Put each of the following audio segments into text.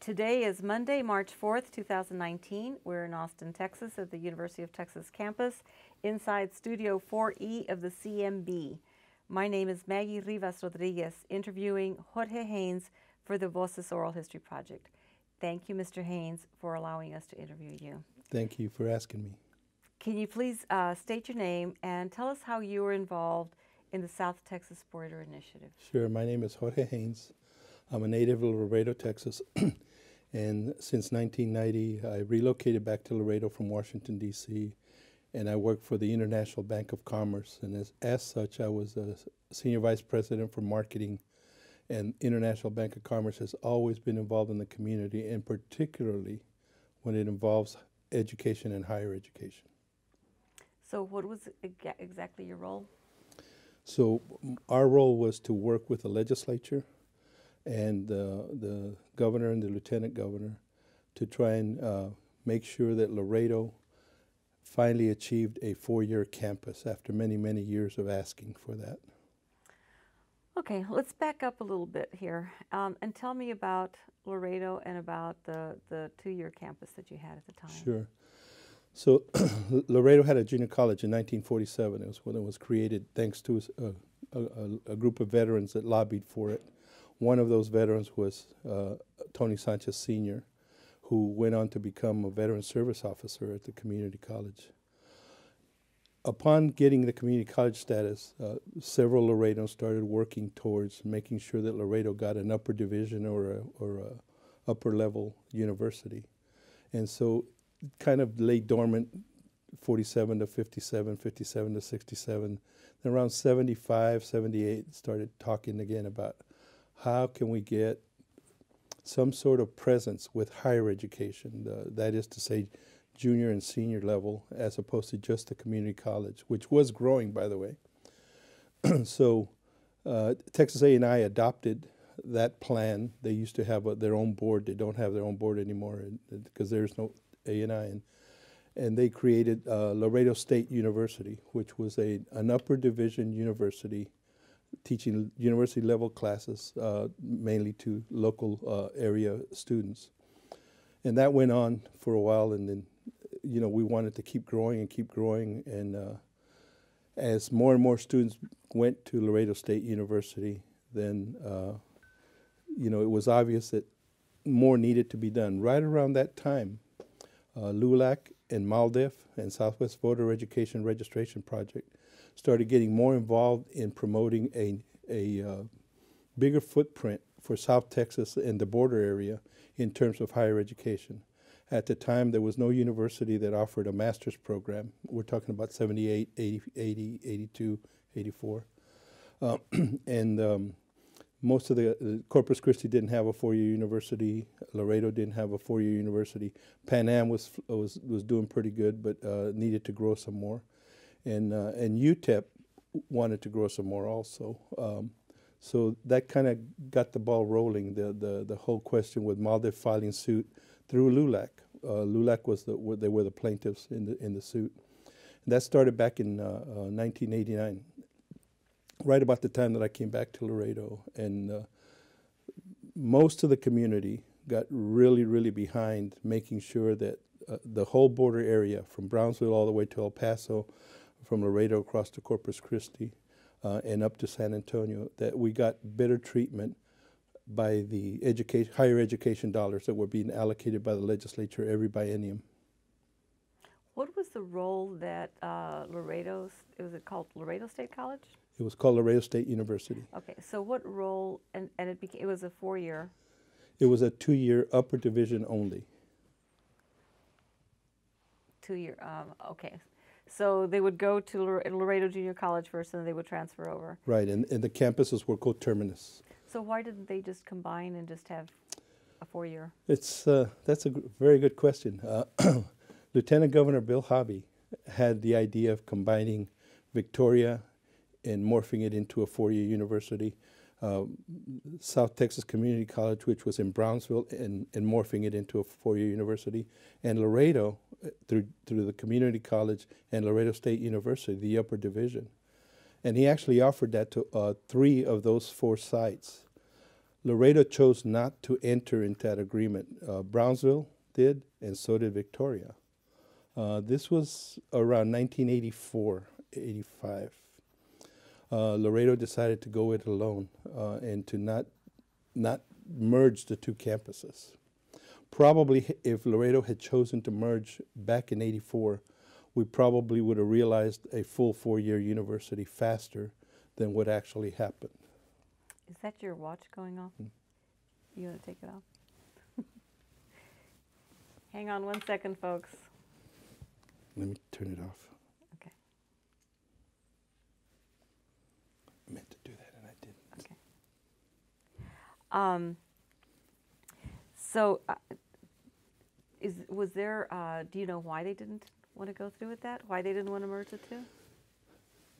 Today is Monday, March 4th, 2019. We're in Austin, Texas at the University of Texas campus inside Studio 4E of the CMB. My name is Maggie Rivas Rodriguez, interviewing Jorge Haynes for the Voces Oral History Project. Thank you, Mr. Haynes, for allowing us to interview you. Thank you for asking me. Can you please uh, state your name and tell us how you were involved in the South Texas Border Initiative? Sure. My name is Jorge Haynes. I'm a native of Laredo, Texas. and since 1990, I relocated back to Laredo from Washington, D.C., and I worked for the International Bank of Commerce. And as, as such, I was a senior vice president for marketing. And International Bank of Commerce has always been involved in the community, and particularly when it involves education and higher education. So, what was exactly your role? So, our role was to work with the legislature and uh, the governor and the lieutenant governor to try and uh, make sure that Laredo finally achieved a four-year campus after many, many years of asking for that. Okay, let's back up a little bit here um, and tell me about Laredo and about the, the two-year campus that you had at the time. Sure. So Laredo had a junior college in 1947. It was when it was created thanks to a, a, a group of veterans that lobbied for it. One of those veterans was uh, Tony Sanchez Sr., who went on to become a veteran service officer at the community college. Upon getting the community college status, uh, several Laredoans started working towards making sure that Laredo got an upper division or a, or a upper level university. And so kind of lay dormant 47 to 57, 57 to 67. Then around 75, 78, started talking again about how can we get some sort of presence with higher education, uh, that is to say, junior and senior level, as opposed to just the community college, which was growing, by the way. so uh, Texas A&I adopted that plan. They used to have a, their own board. They don't have their own board anymore because there's no A&I. And, and they created uh, Laredo State University, which was a, an upper division university teaching university level classes, uh, mainly to local uh, area students. And that went on for a while, and then, you know, we wanted to keep growing and keep growing. And uh, as more and more students went to Laredo State University, then, uh, you know, it was obvious that more needed to be done. Right around that time, uh, LULAC and MALDEF and Southwest Voter Education Registration Project started getting more involved in promoting a, a uh, bigger footprint for South Texas and the border area in terms of higher education. At the time, there was no university that offered a master's program. We're talking about 78, 80, 80 82, 84. Uh, and um, most of the uh, Corpus Christi didn't have a four-year university. Laredo didn't have a four-year university. Pan Am was was was doing pretty good, but uh, needed to grow some more and uh, and UTEP wanted to grow some more also. Um, so that kind of got the ball rolling. The, the the whole question with MALDEF filing suit through LULAC. Uh, LULAC was the they were the plaintiffs in the in the suit. And that started back in uh, 1989, uh, right about the time that I came back to Laredo, and uh, most of the community got really really behind making sure that uh, the whole border area from Brownsville all the way to El Paso from Laredo across to Corpus Christi uh, and up to San Antonio, that we got better treatment by the education, higher education dollars that were being allocated by the legislature every biennium. What was the role that uh, Laredo's, was it called Laredo State College? It was called Laredo State University. Okay, so what role, and, and it, became, it was a four-year? It was a two-year upper division only. Two-year, um, okay. So they would go to Laredo Junior College first, and then they would transfer over. Right, and, and the campuses were coterminous. So why didn't they just combine and just have a four-year? It's uh, that's a very good question. Uh, Lieutenant Governor Bill Hobby had the idea of combining Victoria and morphing it into a four-year university. Uh, South Texas Community College, which was in Brownsville, and, and morphing it into a four-year university, and Laredo, through, through the community college and Laredo State University, the upper division. And he actually offered that to uh, three of those four sites. Laredo chose not to enter into that agreement. Uh, Brownsville did, and so did Victoria. Uh, this was around 1984, 85. Uh, Laredo decided to go it alone uh, and to not not merge the two campuses. Probably, if Laredo had chosen to merge back in '84, we probably would have realized a full four-year university faster than what actually happened. Is that your watch going off? Mm. You want to take it off? Hang on one second, folks. Let me turn it off. Okay. I meant to do that and I didn't. Okay. Um, so, uh, is was there? Uh, do you know why they didn't want to go through with that? Why they didn't want to merge the two?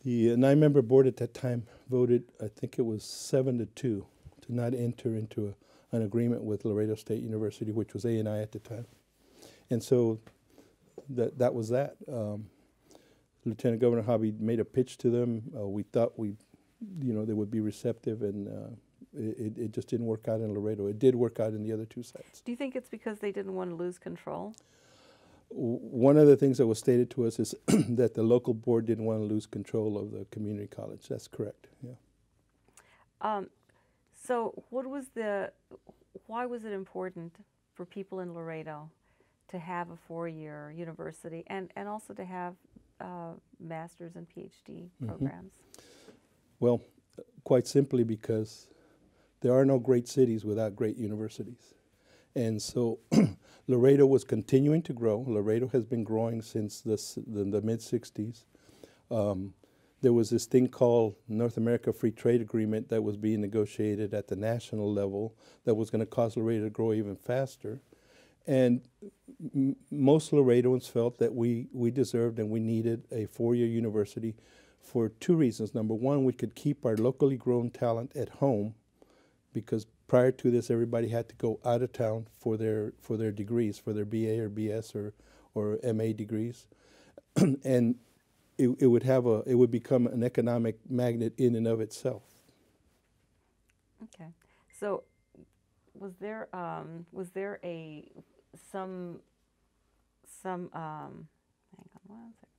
The nine-member board at that time voted, I think it was seven to two, to not enter into a, an agreement with Laredo State University, which was A and I at the time. And so that that was that. Um, Lieutenant Governor Hobby made a pitch to them. Uh, we thought we, you know, they would be receptive, and uh, it, it- just didn't work out in Laredo. It did work out in the other two sites. Do you think it's because they didn't want to lose control? One of the things that was stated to us is that the local board didn't want to lose control of the community college. That's correct. Yeah. Um, so, what was the? Why was it important for people in Laredo to have a four-year university and and also to have uh, masters and PhD Mhm. programs? Well, quite simply because there are no great cities without great universities. And so Laredo was continuing to grow. Laredo has been growing since the, the, the mid 60s. Um, there was this thing called North America Free Trade Agreement that was being negotiated at the national level that was going to cause Laredo to grow even faster. And most Laredoans felt that we, we deserved and we needed a four year university for two reasons. Number one, we could keep our locally grown talent at home because prior to this, everybody had to go out of town for their, for their degrees, for their BA or BS or, or MA degrees. and it, it would have a, it would become an economic magnet in and of itself. Okay. So, was there um, was there a some some um, hang on one second.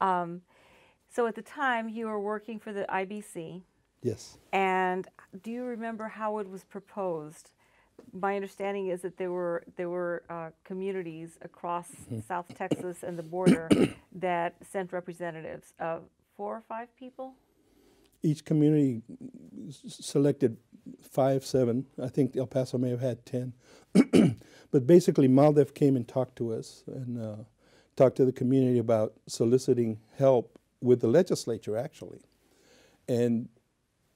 Um, so at the time you were working for the IBC, Yes. and do you remember how it was proposed? My understanding is that there were there were uh, communities across South Texas and the border that sent representatives of four or five people. Each community s- selected five, seven. I think El Paso may have had 10. but basically, Maldef came and talked to us and uh, talked to the community about soliciting help with the legislature, actually. And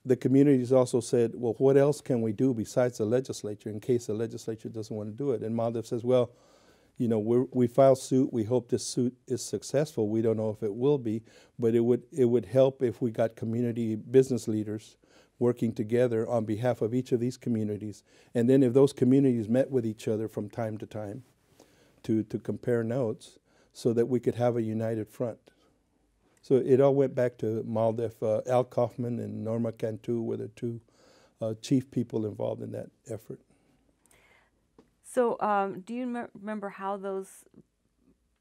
the communities also said, well, what else can we do besides the legislature in case the legislature doesn't want to do it? And Maldef says, well, you know, we filed suit. We hope this suit is successful. We don't know if it will be, but it would it would help if we got community business leaders working together on behalf of each of these communities, and then if those communities met with each other from time to time, to to compare notes, so that we could have a united front. So it all went back to Maldef. Uh, Al Kauffman and Norma Cantu were the two uh, chief people involved in that effort. So, um, do you me- remember how those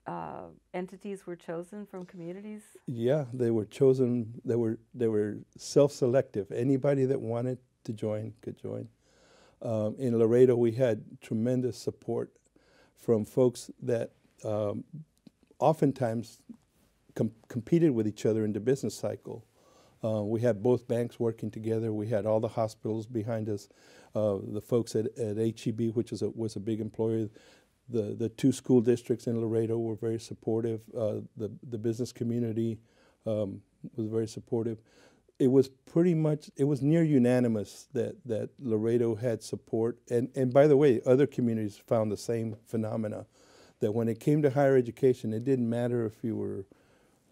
uh, entities were chosen from communities? Yeah, they were chosen. They were they were self-selective. Anybody that wanted to join could join. Um, in Laredo, we had tremendous support from folks that um, oftentimes com- competed with each other in the business cycle. Uh, we had both banks working together. We had all the hospitals behind us. Uh, the folks at, at HEB, which is a, was a big employer, the the two school districts in Laredo were very supportive. Uh, the the business community um, was very supportive. It was pretty much it was near unanimous that that Laredo had support. And and by the way, other communities found the same phenomena. That when it came to higher education, it didn't matter if you were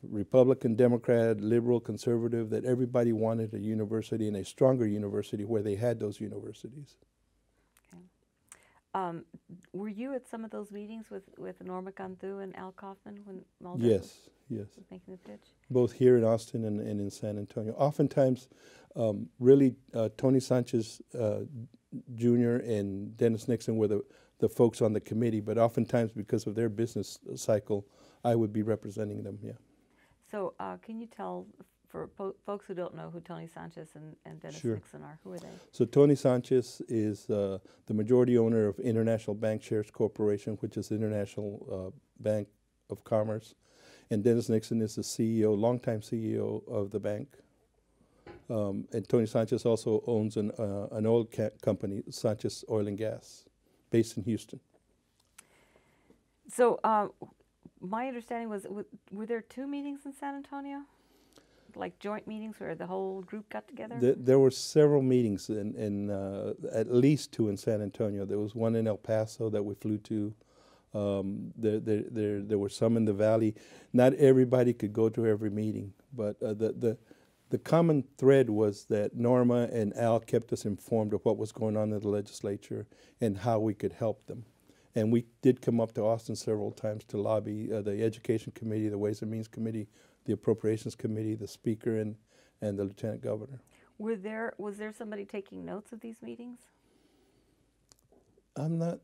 Republican, Democrat, liberal, conservative, that everybody wanted a university and a stronger university where they had those universities. Um, were you at some of those meetings with, with Norma Cantu and Al Kauffman when MALDEF was Yes, yes. making the pitch? both here in Austin and, and in San Antonio. Oftentimes, um, really, uh, Tony Sanchez uh, Jr. and Dennis Nixon were the, the folks on the committee, but oftentimes, because of their business cycle, I would be representing them, yeah. So, uh, can you tell for po- folks who don't know who Tony Sanchez and, and Dennis Sure. Nixon are? Who are they? So, Tony Sanchez is uh, the majority owner of International Bancshares Corporation, which is the International uh, Bank of Commerce. And Dennis Nixon is the CEO, longtime CEO of the bank. Um, and Tony Sanchez also owns an, uh, an oil ca- company, Sanchez Oil and Gas, based in Houston. So, uh, my understanding was, were there two meetings in San Antonio? Like joint meetings where the whole group got together? There, there were several meetings, in, in uh, at least two in San Antonio. There was one in El Paso that we flew to. Um, there, there, there, there were some in the valley. Not everybody could go to every meeting, but uh, the, the, the common thread was that Norma and Al kept us informed of what was going on in the legislature and how we could help them. And we did come up to Austin several times to lobby uh, the Education Committee, the Ways and Means Committee, the Appropriations Committee, the Speaker, and, and the Lieutenant Governor. Were there was there somebody taking notes of these meetings? I'm not.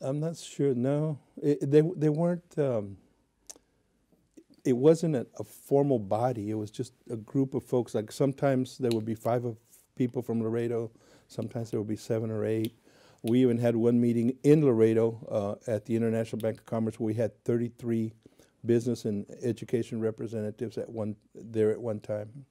I'm not sure. No, it, they they weren't. Um, it wasn't a, a formal body. It was just a group of folks. Like sometimes there would be five of people from Laredo. Sometimes there would be seven or eight. We even had one meeting in Laredo uh, at the International Bank of Commerce. Where we had 33 business and education representatives at one there at one time,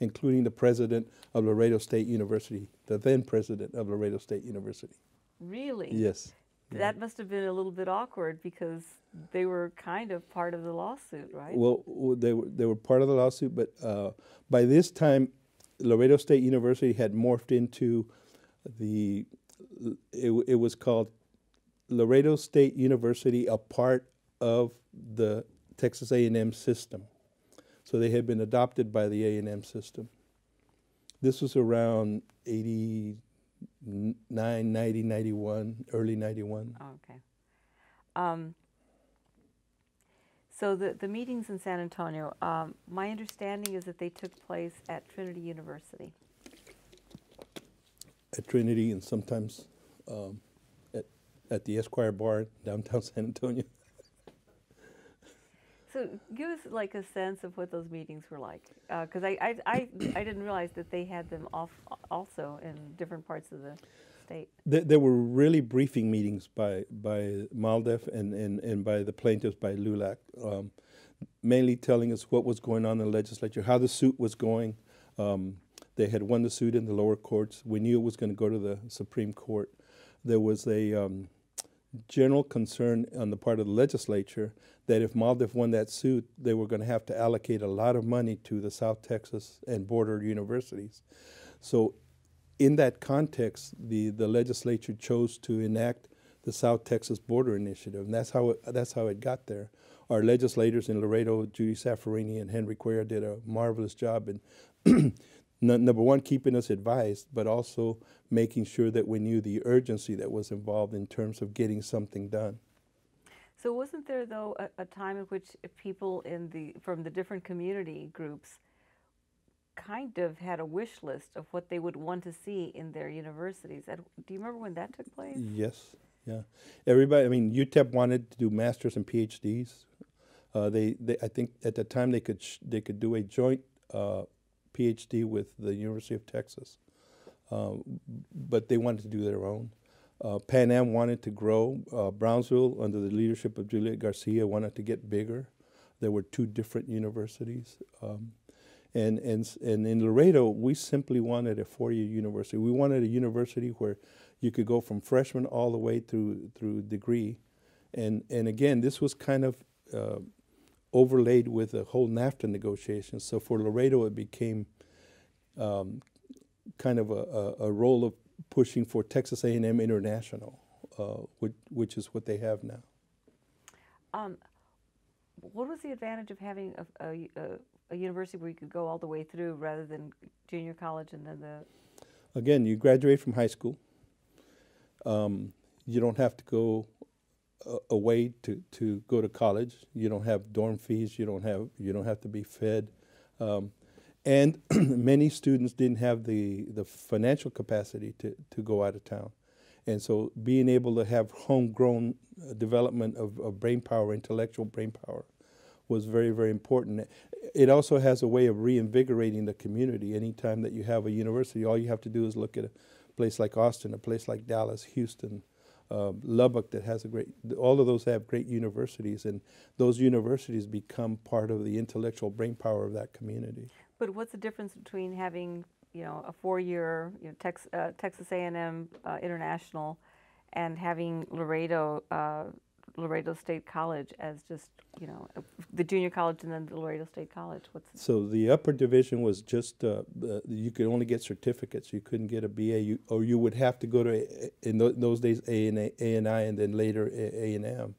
including the president of Laredo State University, the then president of Laredo State University. Really? Yes. That must have been a little bit awkward because they were kind of part of the lawsuit, right? Well, they were they were part of the lawsuit, but uh, by this time, Laredo State University had morphed into the. It, it was called Laredo State University, a part of the Texas A&M system. So they had been adopted by the A&M system. This was around 89, 90, 91, early 91. Oh, okay. Um, so the, the meetings in San Antonio, um, my understanding is that they took place at Trinity University. At Trinity and sometimes um, at, at the Esquire Bar downtown San Antonio. So give us like a sense of what those meetings were like, because I, I, I, I didn't realize that they had them off also in different parts of the state. There, there were really briefing meetings by, by Maldef and, and, and by the plaintiffs, by LULAC, um, mainly telling us what was going on in the legislature, how the suit was going. Um, they had won the suit in the lower courts. We knew it was going to go to the Supreme Court. There was a um, general concern on the part of the legislature that if Maldef won that suit, they were going to have to allocate a lot of money to the South Texas and border universities. So, in that context, the, the legislature chose to enact the South Texas Border Initiative, and that's how it, that's how it got there. Our legislators in Laredo, Judy Zaffirini and Henry Cuellar, did a marvelous job in number one, keeping us advised, but also making sure that we knew the urgency that was involved in terms of getting something done. So wasn't there though a, a time in which people in the from the different community groups kind of had a wish list of what they would want to see in their universities? And do you remember when that took place? Yes, yeah. Everybody, I mean, UTEP wanted to do masters and PhDs. Uh, they, they, I think at the time they could sh- they could do a joint uh, PhD with the University of Texas, um, but they wanted to do their own. Uh, Pan Am wanted to grow. Uh, Brownsville, under the leadership of Juliet Garcia, wanted to get bigger. There were two different universities. Um, and, and, and in Laredo, we simply wanted a four year university. We wanted a university where you could go from freshman all the way through, through degree. And, and again, this was kind of uh, overlaid with the whole NAFTA negotiations. So for Laredo, it became um, kind of a, a, a role of pushing for Texas A&M International, uh, which, which is what they have now. Um, what was the advantage of having a, a, a, a university where you could go all the way through rather than junior college and then the Again, you graduate from high school. Um, you don't have to go a- way to, to go to college. You don't have dorm fees. You don't have you don't have to be fed, um, and many students didn't have the the financial capacity to to go out of town, and so being able to have homegrown uh, development of, of brain power, intellectual brain power, was very very important. It also has a way of reinvigorating the community. Anytime that you have a university, all you have to do is look at a place like Austin, a place like Dallas, Houston, uh, Lubbock that has a great, all of those have great universities, and those universities become part of the intellectual brain power of that community. But what's the difference between having, you know, a four-year, you know, Tex, uh, Texas A&M uh, International, and having Laredo, uh, Laredo State College as just, you know, the junior college and then the Laredo State College? What's So the upper division was just uh, uh, you could only get certificates. You couldn't get a BA, you, or you would have to go to in those days A and A, A and I, and then later A and M.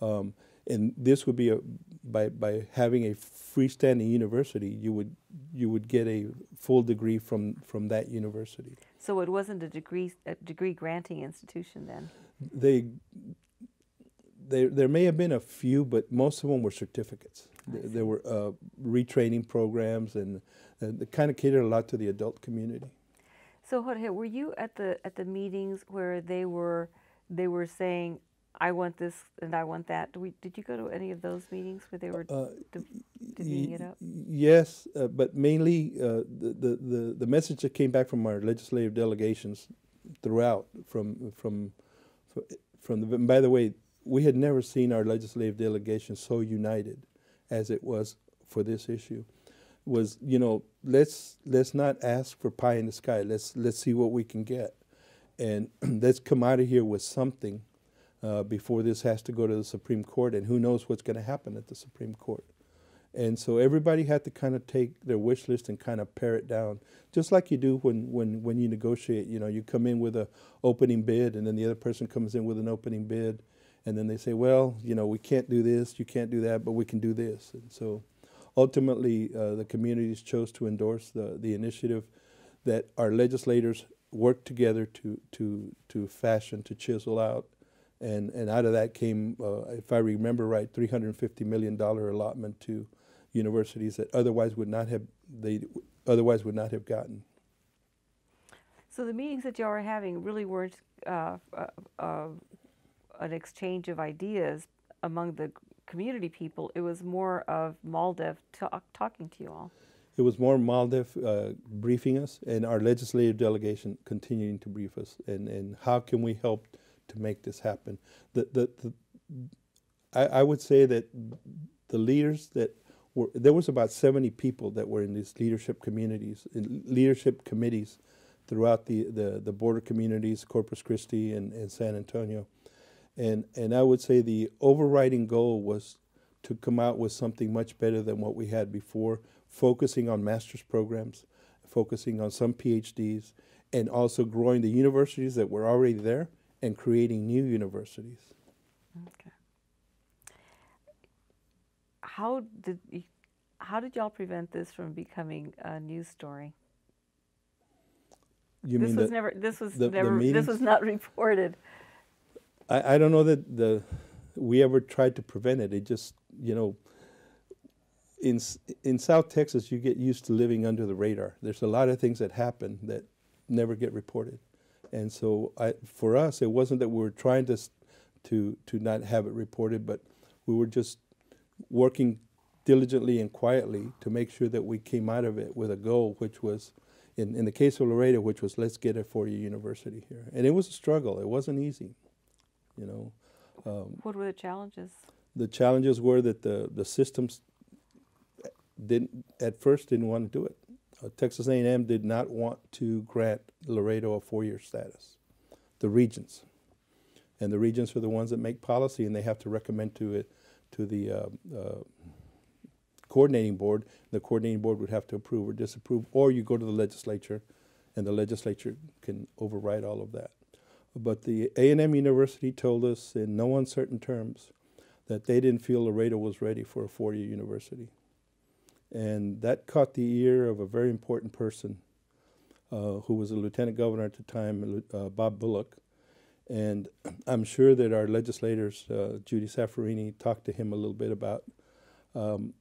Um, and this would be a by by having a freestanding university, you would you would get a full degree from from that university. so it wasn't a degree a degree granting institution then. They there there may have been a few, but most of them were certificates. There, there were uh, retraining programs, and uh, they kind of catered a lot to the adult community. So Jorge, were you at the at the meetings where they were they were saying, "I want this and I want that"? Did, we, did you go to any of those meetings where they were Uh, div- divvying it up? Yes, uh, but mainly uh, the, the, the, the message that came back from our legislative delegations throughout from from fr- from the. and By the way, we had never seen our legislative delegation so united as it was for this issue. Was you know let's let's not ask for pie in the sky. Let's let's see what we can get, and let's come out of here with something uh, before this has to go to the Supreme Court. And who knows what's going to happen at the Supreme Court. And so everybody had to kind of take their wish list and kind of pare it down, just like you do when, when, when you negotiate. You know, you come in with a opening bid, and then the other person comes in with an opening bid, and then they say, well, you know, we can't do this, you can't do that, but we can do this. And so ultimately, uh, the communities chose to endorse the, the initiative that our legislators worked together to, to, to fashion, to chisel out. And, and out of that came, uh, if I remember right, $350 million allotment to universities that otherwise would not have they otherwise would not have gotten. So the meetings that y'all were having really weren't uh, uh, uh, an exchange of ideas among the community people. It was more of MALDEF talk, talking to you all. It was more MALDEF uh, briefing us and our legislative delegation continuing to brief us and, and how can we help to make this happen. The, the, the, I, I would say that the leaders that were, there was about 70 people that were in these leadership communities, in leadership committees throughout the, the, the border communities, Corpus Christi and, and San Antonio. And, and I would say the overriding goal was to come out with something much better than what we had before, focusing on master's programs, focusing on some PhDs, and also growing the universities that were already there and creating new universities. Okay. How did how did y'all prevent this from becoming a news story? You this mean was the, never. This was the- the never. this was not reported. I, I don't know that the we ever tried to prevent it. It just you know in in South Texas you get used to living under the radar. There's a lot of things that happen that never get reported, and so I, for us it wasn't that we were trying to to to not have it reported, but we were just working diligently and quietly to make sure that we came out of it with a goal, which was. In, in the case of Laredo, which was let's get a four-year university here, and it was a struggle. It wasn't easy you know. Um, What were the challenges? the challenges were that the, the systems didn't at first didn't want to do it. Uh, Texas A&M did not want to grant Laredo a four-year status. The regents, and the regents are the ones that make policy, and they have to recommend to it to the uh, uh, coordinating board. The coordinating board would have to approve or disapprove, or you go to the legislature, and the legislature can override all of that. But the A&M University told us in no uncertain terms that they didn't feel Laredo was ready for a four-year university. And that caught the ear of a very important person uh, who was a lieutenant governor at the time, uh, Bob Bullock. And I'm sure that our legislators, uh, Judy Zaffirini, talked to him a little bit about um,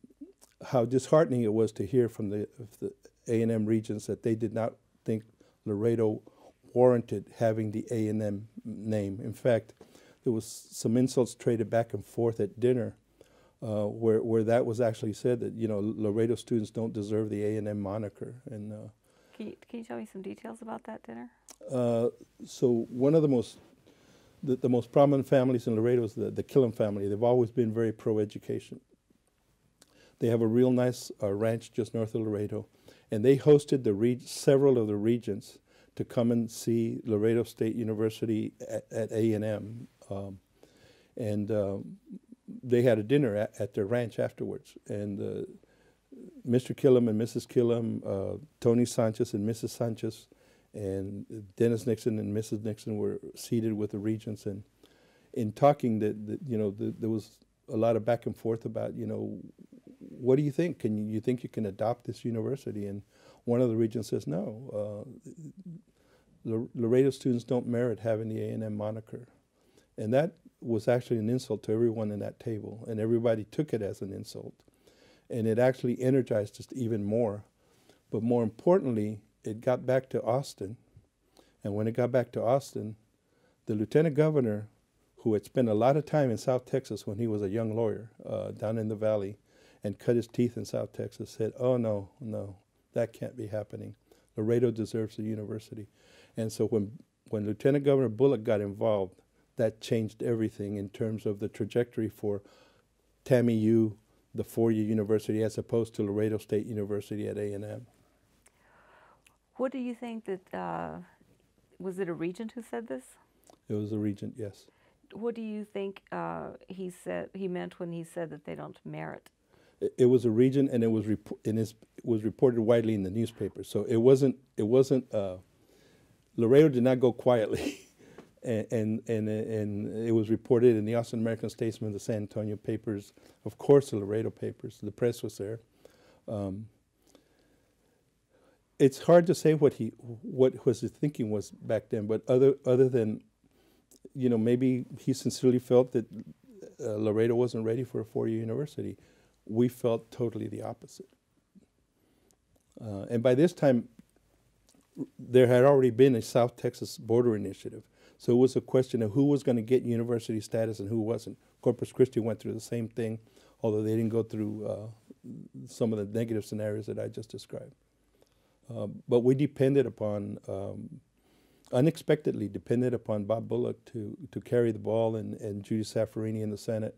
how disheartening it was to hear from the, the A&M regents that they did not think Laredo warranted having the A&M name. In fact, there was some insults traded back and forth at dinner uh, where, where that was actually said that, you know, Laredo students don't deserve the A&M moniker. And uh, Can you, can you tell me some details about that dinner? uh, so one of the most the, the most prominent families in Laredo is the, the Killam family. They've always been very pro-education. They have a real nice uh, ranch just north of Laredo, and they hosted the several of the regents to come and see Laredo State University at, A&M. Um, and um, they had a dinner at, at their ranch afterwards. And uh, Mr. Killam and Mrs. Killam, uh, Tony Sanchez and Mrs. Sanchez, and Dennis Nixon and Mrs. Nixon were seated with the regents. And in talking, that you know, the, there was a lot of back and forth about, you know, what do you think? Can you, you think you can adopt this university? And one of the regents says, no. Uh, Laredo students don't merit having the A&M moniker. And that was actually an insult to everyone in that table, and everybody took it as an insult. And it actually energized us even more. But more importantly, it got back to Austin. And when it got back to Austin, the lieutenant governor, who had spent a lot of time in South Texas when he was a young lawyer uh, down in the valley and cut his teeth in South Texas, said, Oh, no, no, that can't be happening. Laredo deserves a university. And so when, when Lieutenant Governor Bullock got involved, that changed everything in terms of the trajectory for TAMIU, the four-year university, as opposed to Laredo State University at A&M. What do you think that, uh, was it a regent who said this? It was a regent, yes. What do you think uh, he said, he meant when he said that they don't merit? It, was a region, and it was and it was reported widely in the newspaper. So it wasn't it wasn't uh, Laredo did not go quietly. and, and, and, and, it was reported in the Austin American Statesman, the San Antonio papers, of course, the Laredo papers. The press was there. Um, it's hard to say what he what was his thinking was back then, but other other than, you know, maybe he sincerely felt that uh, Laredo wasn't ready for a four-year university. We felt totally the opposite. Uh, and by this time, there had already been a South Texas border initiative. So it was a question of who was going to get university status and who wasn't. Corpus Christi went through the same thing, although they didn't go through uh, some of the negative scenarios that I just described. Uh, but we depended upon, um, unexpectedly depended upon Bob Bullock to, to carry the ball and, and Judy Zaffirini in the Senate.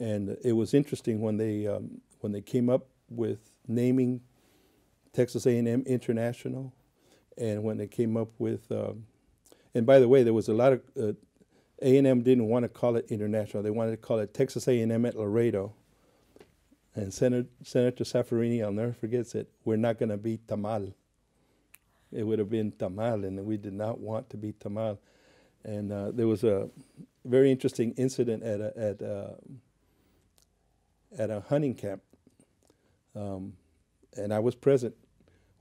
And it was interesting when they, um, when they came up with naming Texas A&M International and when they came up with um, and by the way, there was a lot of uh, A&M didn't want to call it international. They wanted to call it Texas A&M at Laredo. And Senator, Senator Zaffirini, I'll never forget said, We're not going to be Tamal. It would have been Tamal, and we did not want to be Tamal. And uh, there was a very interesting incident at a, at a, at a hunting camp, um, and I was present,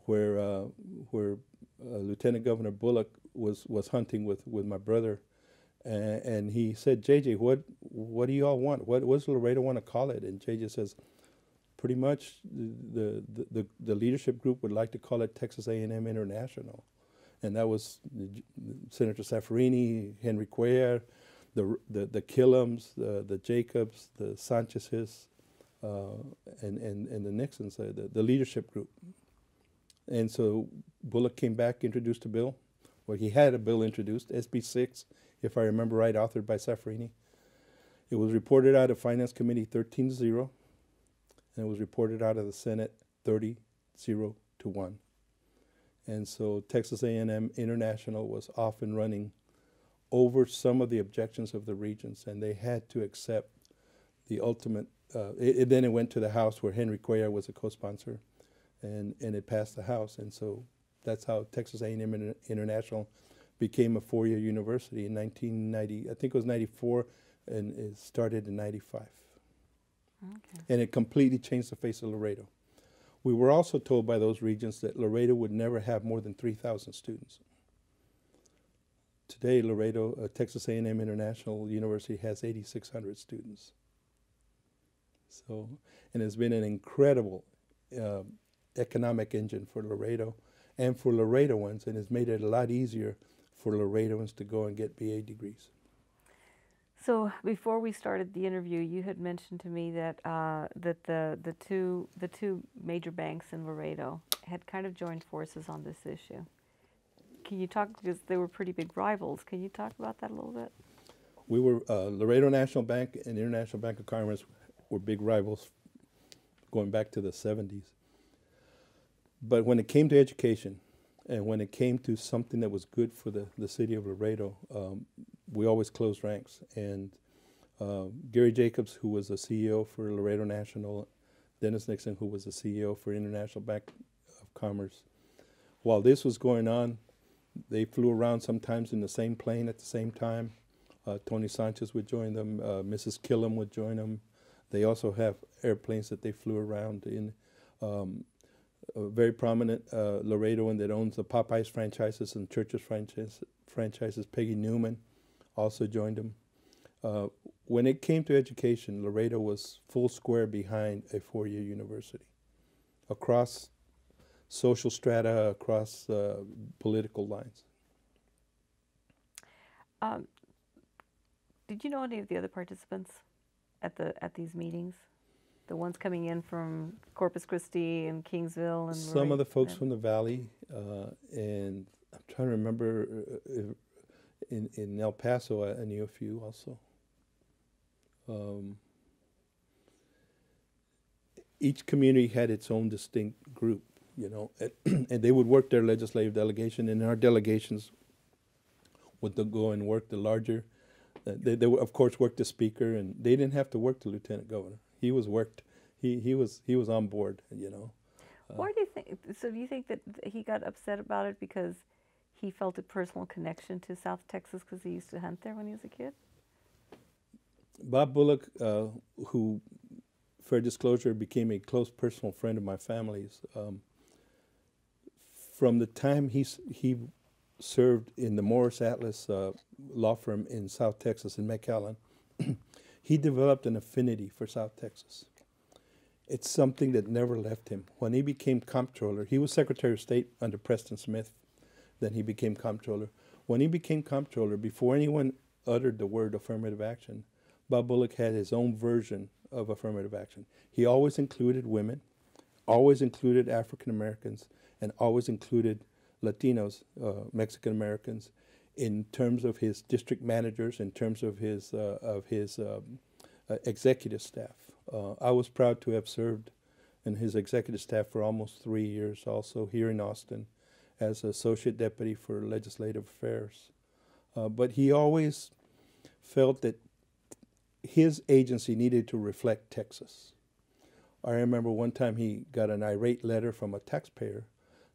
where uh, where uh, Lieutenant Governor Bullock was was hunting with with my brother, and, and he said, "JJ, what what do you all want? What does Laredo want to call it?" And JJ says, "Pretty much, the the, the the leadership group would like to call it Texas A&M International." And that was Senator Zaffirini, Henry Cuellar, the the the Killams, the the Jacobs, the Sanchez's, and and and the Nixons, uh, the, the leadership group. And so Bullock came back, introduced a bill. Well, he had a bill introduced, SB 6, if I remember right, authored by Zaffirini. It was reported out of Finance Committee 13 0, and it was reported out of the Senate 30 0 to 1. And so Texas A&M International was off and running over some of the objections of the regents, and they had to accept the ultimate. Uh, it, it, then it went to the House where Henry Cuellar was a co-sponsor, and, and it passed the House. And so that's how Texas A&M International became a four-year university in 1990. I think it was 94, and it started in 95. Okay. And it completely changed the face of Laredo. We were also told by those regents that Laredo would never have more than 3,000 students. today Laredo, uh, Texas A&M International University has 8,600 students. So, and it's been an incredible uh, economic engine for Laredo and for Laredoans, and it's made it a lot easier for Laredoans to go and get BA degrees. So before we started the interview, you had mentioned to me that uh, that the the two the two major banks in Laredo had kind of joined forces on this issue. Can you talk because they were pretty big rivals? Can you talk about that a little bit? We were uh, Laredo National Bank and International Bank of Commerce were big rivals going back to the 70s. But when it came to education, and when it came to something that was good for the, the city of Laredo, um, we always closed ranks. And uh, Gary Jacobs, who was the CEO for Laredo National, Dennis Nixon, who was the CEO for International Bank of Commerce, while this was going on, they flew around sometimes in the same plane at the same time. Uh, Tony Sanchez would join them. Uh, Mrs. Killam would join them. They also have airplanes that they flew around in. Um, a very prominent uh, Laredoan that owns the Popeyes franchises and Church's franchise, franchises, Peggy Newman, also joined them. Uh, when it came to education, Laredo was full square behind a four-year university across social strata, across uh, political lines. Um, did you know any of the other participants at the at these meetings? The ones coming in from Corpus Christi and Kingsville and some of the folks from the valley, uh, and I'm trying to remember uh, in in El Paso, I, I knew a few also. Um, each community had its own distinct group, you know, and, and they would work their legislative delegation, and our delegations would go and work the larger. Uh, they, they of course worked the speaker, and they didn't have to work the lieutenant governor. He was worked. He he was he was on board, you know. Uh, Why do you think? So do you think that he got upset about it because he felt a personal connection to South Texas because he used to hunt there when he was a kid? Bob Bullock, uh, who, fair disclosure, became a close personal friend of my family's. Um, from the time he he served in the Morris Atlas uh, law firm in South Texas in McAllen, he developed an affinity for South Texas. It's something that never left him. When he became comptroller, he was Secretary of State under Preston Smith. Then he became comptroller. When he became comptroller, before anyone uttered the word affirmative action, Bob Bullock had his own version of affirmative action. He always included women, always included African Americans, and always included Latinos, uh, Mexican Americans, in terms of his district managers, in terms of his uh, of his um, uh, executive staff. Uh, I was proud to have served in his executive staff for almost three years, also here in Austin, as associate deputy for legislative affairs. Uh, but he always felt that his agency needed to reflect Texas. I remember one time he got an irate letter from a taxpayer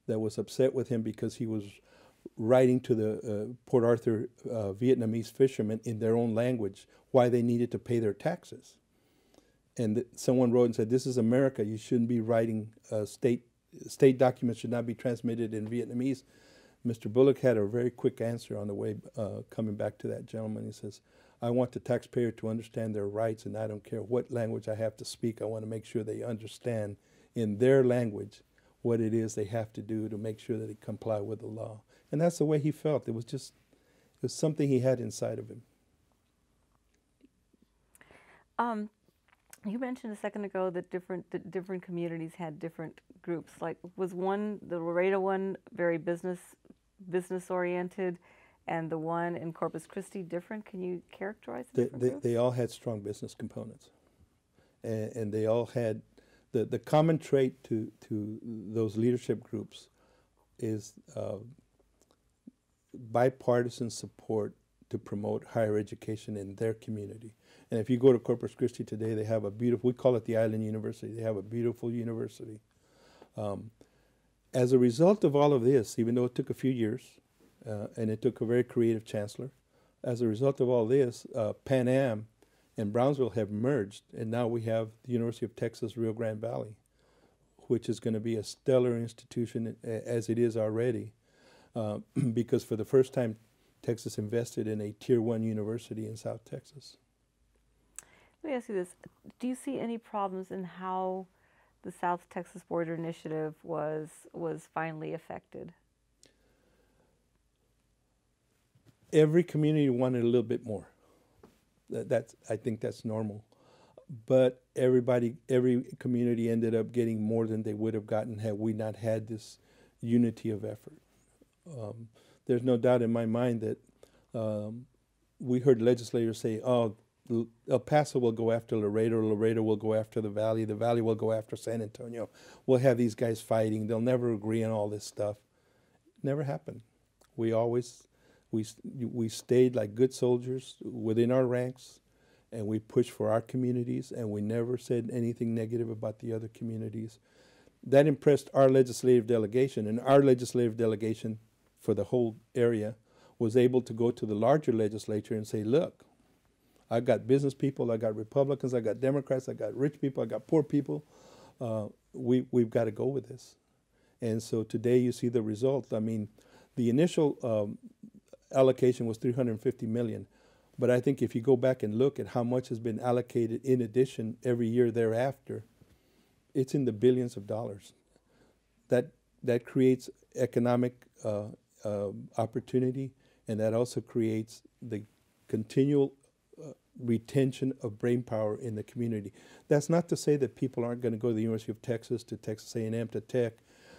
that was upset with him because he was writing to the uh, Port Arthur uh, Vietnamese fishermen in their own language why they needed to pay their taxes. And someone wrote and said, "This is America. You shouldn't be writing uh, state state documents should not be transmitted in Vietnamese." Mr. Bullock had a very quick answer on the way uh, coming back to that gentleman. He says, I want the taxpayer to understand their rights, and I don't care what language I have to speak. I want to make sure they understand in their language what it is they have to do to make sure that they comply with the law. And that's the way he felt. It was just it was something he had inside of him. Um, you mentioned a second ago that different that different communities had different groups. Like was one the Laredo one very business business oriented? and the one in Corpus Christi different? Can you characterize the they, they, they, all had strong business components, and, and, they all had the, the common trait to, to those leadership groups is uh, bipartisan support to promote higher education in their community. And if you go to Corpus Christi today, they have a beautiful, we call it the Island University. They have a beautiful university. Um, as a result of all of this, even though it took a few years, uh, and it took a very creative chancellor. As a result of all this, uh, Pan Am and Brownsville have merged, and now we have the University of Texas Rio Grande Valley, which is going to be a stellar institution as it is already, uh, because for the first time, Texas invested in a tier one university in South Texas. Let me ask you this. Do you see any problems in how the South Texas Border Initiative was was finally affected? Every community wanted a little bit more. That, that's I think that's normal. But everybody, every community ended up getting more than they would have gotten had we not had this unity of effort. Um, there's no doubt in my mind that um, we heard legislators say, "Oh, El Paso will go after Laredo, Laredo will go after the Valley, the Valley will go after San Antonio. We'll have these guys fighting. They'll never agree on all this stuff." Never happened. We always we we stayed like good soldiers within our ranks, and we pushed for our communities, and we never said anything negative about the other communities. That impressed our legislative delegation, and our legislative delegation for the whole area was able to go to the larger legislature and say, look, I got business people, I got Republicans, I got Democrats, I got rich people, I got poor people. Uh, we, we've got to go with this. And so today you see the result. I mean, the initial um, allocation was 350 million. But I think if you go back and look at how much has been allocated in addition every year thereafter, it's in the billions of dollars. That that creates economic uh, uh, opportunity, and that also creates the continual uh, retention of brain power in the community. That's not to say that people aren't going to go to the University of Texas, to Texas A&M, to Tech,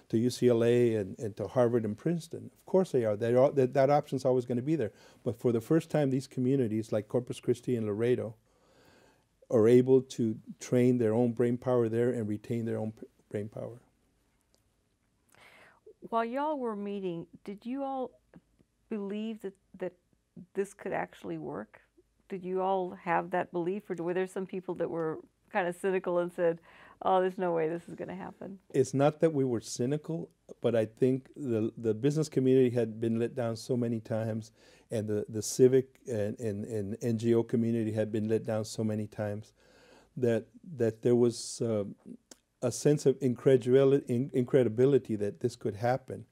to UCLA, and, and to Harvard and Princeton. Of course they are. That, that option's always going to be there. But for the first time, these communities like Corpus Christi and Laredo are able to train their own brain power there and retain their own brain power. While y'all were meeting, did you all believe that, that this could actually work? Did you all have that belief, or were there some people that were kind of cynical and said, "Oh, there's no way this is going to happen"? It's not that we were cynical, but I think the the business community had been let down so many times, and the, the civic and, and, and NGO community had been let down so many times that that there was uh, a sense of incredulity, incredibility that this could happen,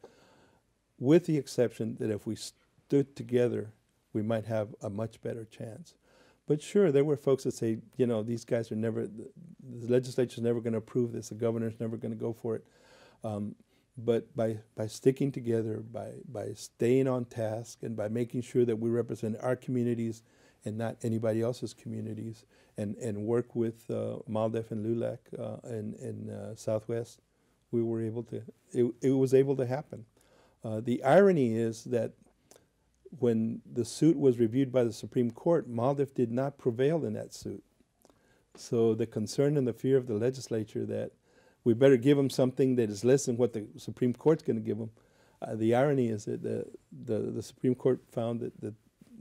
with the exception that if we stood together, we might have a much better chance. But sure, there were folks that say, you know, these guys are never, the, the legislature's never going to approve this, the governor's never going to go for it. Um, but by, by sticking together, by, by staying on task, and by making sure that we represent our communities and not anybody else's communities, and, and work with uh, MALDEF and LULAC uh, in, in uh, Southwest, we were able to, it, it was able to happen. Uh, the irony is that when the suit was reviewed by the Supreme Court, MALDEF did not prevail in that suit. So the concern and the fear of the legislature that we better give them something that is less than what the Supreme Court's going to give them. Uh, the irony is that the, the, the Supreme Court found that, that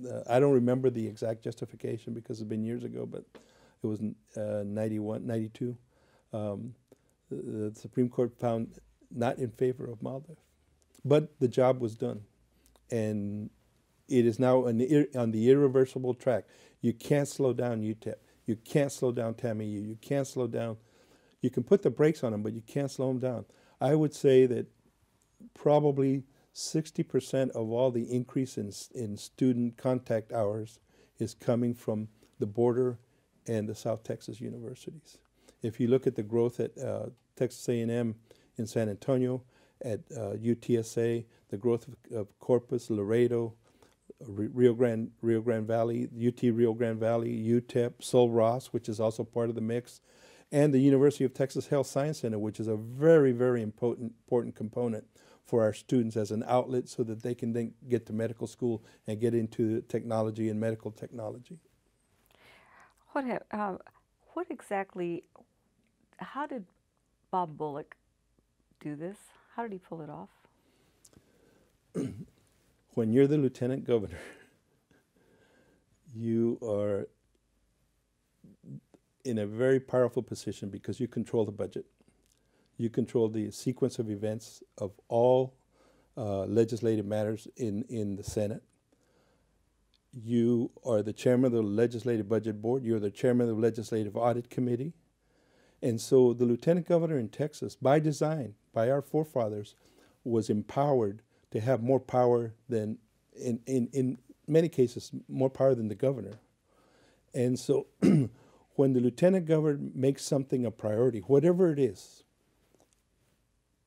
uh, I don't remember the exact justification because it's been years ago, but it was uh, 91, 92. Um, the, the, Supreme Court found not in favor of MALDEF. But the job was done. And it is now on the, on the irreversible track. You can't slow down UTEP. You can't slow down TAMIU. You can't slow down. You can put the brakes on them, but you can't slow them down. I would say that probably 60% of all the increase in, in student contact hours is coming from the border and the South Texas universities. If you look at the growth at uh, Texas A&M in San Antonio, at uh, UTSA, the growth of, of Corpus, Laredo, Rio Grande, Rio Grande Valley, UT Rio Grande Valley, UTEP, Sul-Ross, which is also part of the mix, and the University of Texas Health Science Center, which is a very, very important, important component for our students as an outlet so that they can then get to medical school and get into technology and medical technology. What, uh, what exactly, how did Bob Bullock do this? How did he pull it off? when you're the lieutenant governor, you are in a very powerful position because you control the budget. You control the sequence of events of all uh, legislative matters in, in the Senate. You are the chairman of the Legislative Budget Board. You're the chairman of the Legislative Audit Committee. And so the lieutenant governor in Texas, by design, by our forefathers, was empowered to have more power than in, in, in many cases, more power than the governor. And so when the lieutenant governor makes something a priority, whatever it is,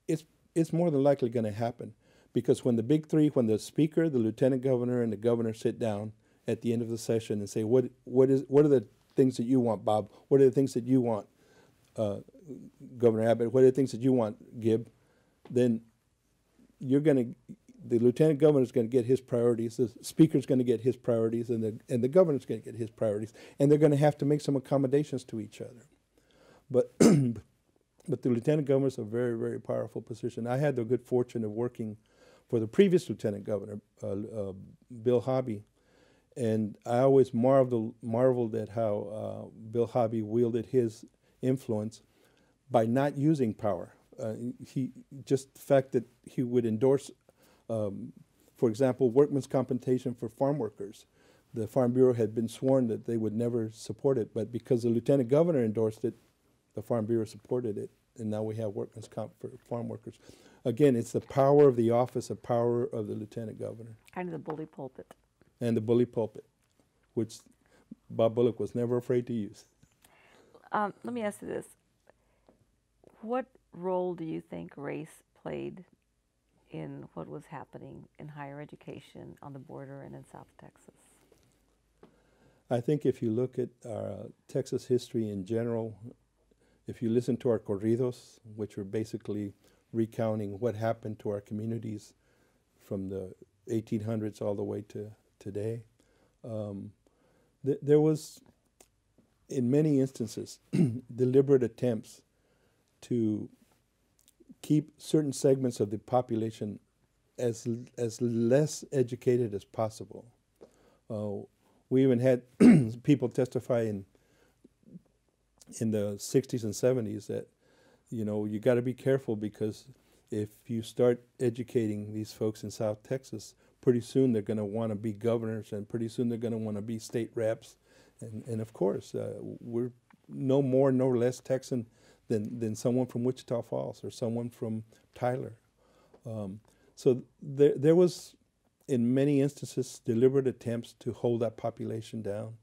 it's, it's more than likely going to happen. Because when the big three, when the speaker, the lieutenant governor, and the governor sit down at the end of the session and say, what, what, is, what are the things that you want, Bob? What are the things that you want, uh, Governor Abbott? What are the things that you want, Gib? Then you're going to, the lieutenant governor is going to get his priorities, the speaker is going to get his priorities, and the, and the governor's going to get his priorities. And they're going to have to make some accommodations to each other. But, but the lieutenant governor is a very, very powerful position. I had the good fortune of working for the previous lieutenant governor, uh, uh, Bill Hobby, and I always marveled, marveled at how uh, Bill Hobby wielded his influence by not using power. Uh, he just the fact that he would endorse, um, for example, workman's compensation for farm workers. The Farm Bureau had been sworn that they would never support it, but because the lieutenant governor endorsed it, the Farm Bureau supported it, and now we have workman's comp for farm workers. Again, it's the power of the office, the power of the lieutenant governor, Kind of the bully pulpit. and the bully pulpit, which Bob Bullock was never afraid to use. Um, let me ask you this. What role do you think race played in what was happening in higher education on the border and in South Texas? I think if you look at uh, Texas history in general, if you listen to our corridos, which are basically recounting what happened to our communities from the 1800s all the way to today, um, th- there was, in many instances, deliberate attempts to keep certain segments of the population as as less educated as possible. Uh, we even had people testify in in the 60s and 70s that you know you got to be careful because if you start educating these folks in South Texas, pretty soon they're going to want to be governors, and pretty soon they're going to want to be state reps, and and of course uh, we're no more no less Texan than than someone from Wichita Falls or someone from Tyler. Um, so there there was in many instances deliberate attempts to hold that population down.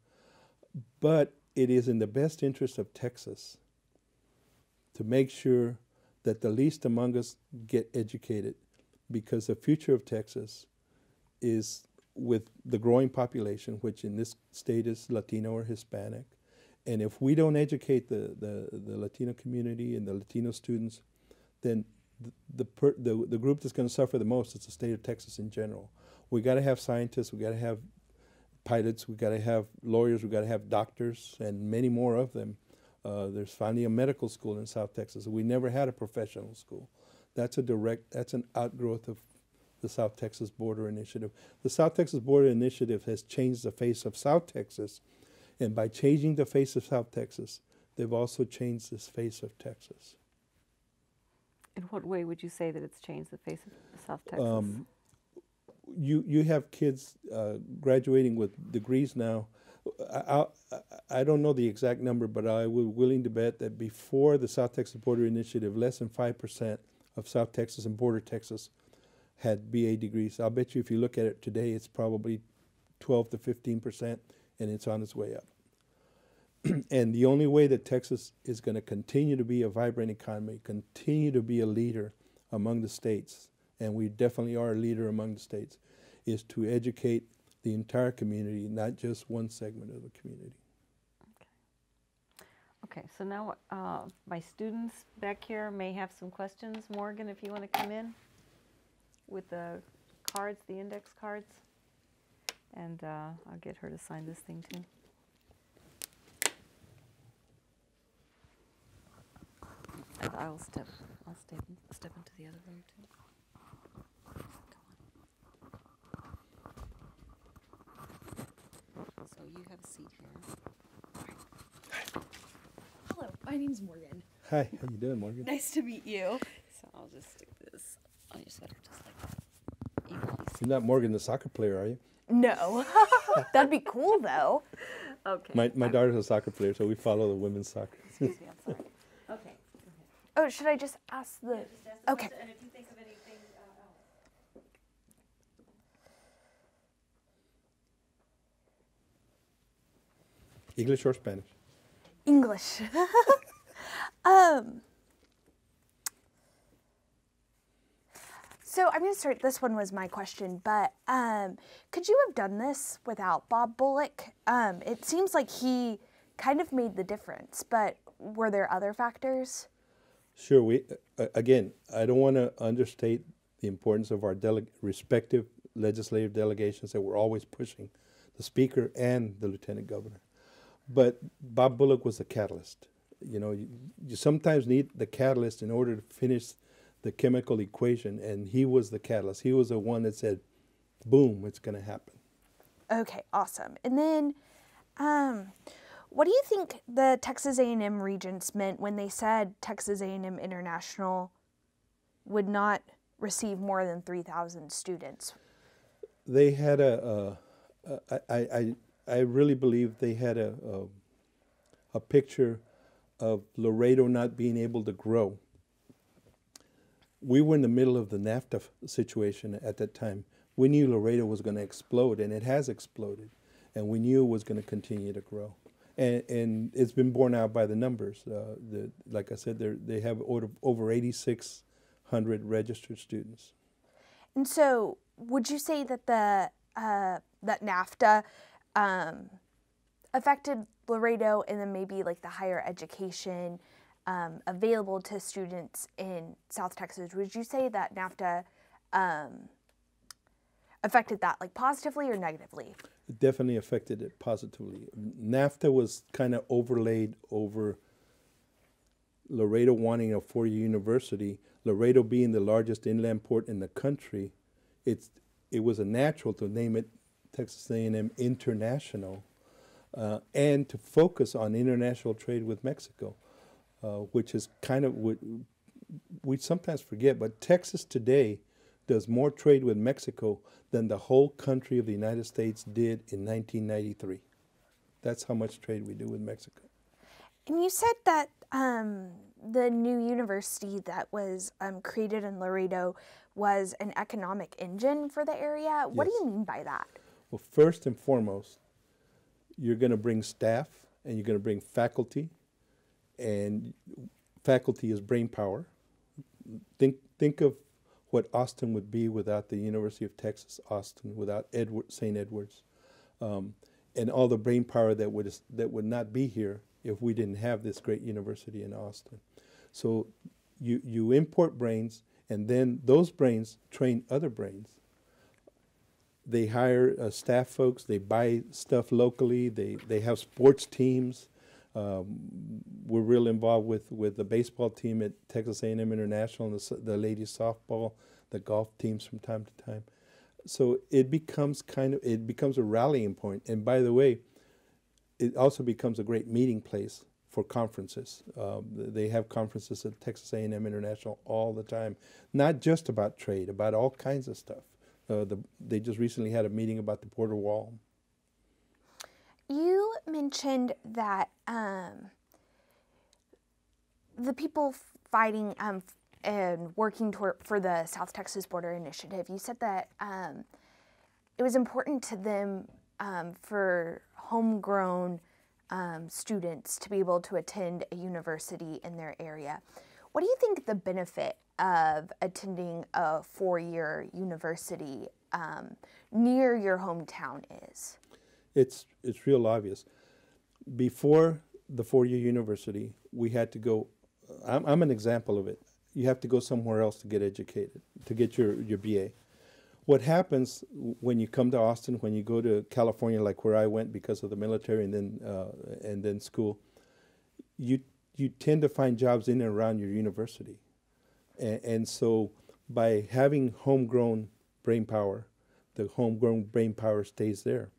But it is in the best interest of Texas to make sure that the least among us get educated because the future of Texas is with the growing population, which in this state is Latino or Hispanic. And if we don't educate the, the, the Latino community and the Latino students, then the, the, per, the, the group that's going to suffer the most is the state of Texas in general. We got to have scientists, we got to have pilots, we got to have lawyers, we got to have doctors, and many more of them. Uh, there's finally a medical school in South Texas. We never had a professional school. That's a direct, that's an outgrowth of the South Texas Border Initiative. The South Texas Border Initiative has changed the face of South Texas, and by changing the face of South Texas, they've also changed the face of Texas. In what way would you say that it's changed the face of South Texas? Um, you you have kids uh, graduating with degrees now. I, I, I don't know the exact number, but I would willing to bet that before the South Texas Border Initiative, less than five percent of South Texas and Border Texas had BA degrees. I'll bet you if you look at it today, it's probably 12 to 15 percent, and it's on its way up. and the only way that Texas is going to continue to be a vibrant economy, continue to be a leader among the states, and we definitely are a leader among the states, is to educate the entire community, not just one segment of the community. Okay, Okay, so now uh, my students back here may have some questions. Morgan, if you want to come in with the cards, the index cards, and uh, I'll get her to sign this thing too. And I'll step, I'll step, step into the other room too. Come on. So you have a seat here. Hello, my name's Morgan. Hi, how you doing, Morgan? Nice to meet you. So I'll just stick this on your sweater just like that. Evenly You're not Morgan, the soccer player, are you? No. That'd be cool though. Okay. My, my daughter's a soccer player, so we follow the women's soccer. Excuse me, I'm sorry. Okay. Oh, should I just ask the? Yeah, just ask okay. If you think of anything. Uh, English or Spanish? English. um, so I'm going to start. This one was my question, but um, could you have done this without Bob Bullock? Um, it seems like he kind of made the difference, but were there other factors? Sure. We uh, again, I don't want to understate the importance of our dele- respective legislative delegations that we're always pushing, the speaker and the lieutenant governor. But Bob Bullock was the catalyst. You know, you, you sometimes need the catalyst in order to finish the chemical equation, and he was the catalyst. He was the one that said, "Boom, it's going to happen." Okay, awesome. And then, um, what do you think the Texas A&M regents meant when they said Texas A&M International would not receive more than 3,000 students? They had a, a, a I, I, I really believe they had a, a, a picture of Laredo not being able to grow. We were in the middle of the NAFTA situation at that time. We knew Laredo was going to explode, and it has exploded, and we knew it was going to continue to grow. And, and it's been borne out by the numbers. Uh, the, like I said, they have over, over 8,600 registered students. And so, would you say that the uh, that NAFTA um, affected Laredo, and then maybe like the higher education um, available to students in South Texas? Would you say that NAFTA um, affected that like positively or negatively? It definitely affected it positively. NAFTA was kind of overlaid over Laredo wanting a four-year university. Laredo being the largest inland port in the country, it's it was a natural to name it Texas A&M International, uh, and to focus on international trade with Mexico, uh, which is kind of what we sometimes forget. But Texas today does more trade with Mexico than the whole country of the United States did in 1993. That's how much trade we do with Mexico. And you said that um, the new university that was um, created in Laredo was an economic engine for the area. What Yes. do you mean by that? Well, first and foremost, you're going to bring staff and you're going to bring faculty, and faculty is brain power. Think think of what Austin would be without the University of Texas Austin, without Edward St. Edwards, um, and all the brain power that would that would not be here if we didn't have this great university in Austin. So you you import brains, and then those brains train other brains they hire uh, staff folks. They buy stuff locally. They they have sports teams. Um, we're real involved with, with the baseball team at Texas A&M International, and the, the ladies softball, the golf teams from time to time. So it becomes kind of it becomes a rallying point. And by the way, it also becomes a great meeting place for conferences. Um, they have conferences at Texas A&M International all the time, not just about trade, about all kinds of stuff. Uh, the, they just recently had a meeting about the border wall. You mentioned that um, the people fighting um, and working toward, for the South Texas Border Initiative, you said that um, it was important to them um, for homegrown um, students to be able to attend a university in their area. What do you think the benefit of attending a four year university um, near your hometown is? It's it's real obvious. Before the four-year university, we had to go. I'm, I'm an example of it. You have to go somewhere else to get educated, to get your, your BA. What happens when you come to Austin, when you go to California, like where I went because of the military and then uh, and then school, you you tend to find jobs in and around your university, and, and so by having homegrown brain power, the homegrown brain power stays there,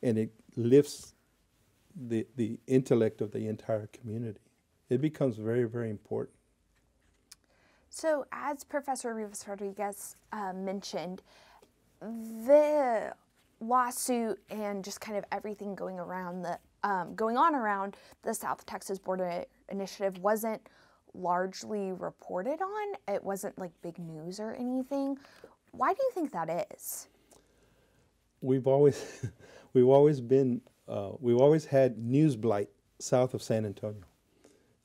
and it lifts the the intellect of the entire community. It becomes very very important. So, as Professor Rivas Rodriguez uh, mentioned, the lawsuit and just kind of everything going around the um, going on around the South Texas Border Initiative wasn't largely reported on. It wasn't like big news or anything. Why do you think that is? We've always we've always been uh, we've always had news blight south of San Antonio.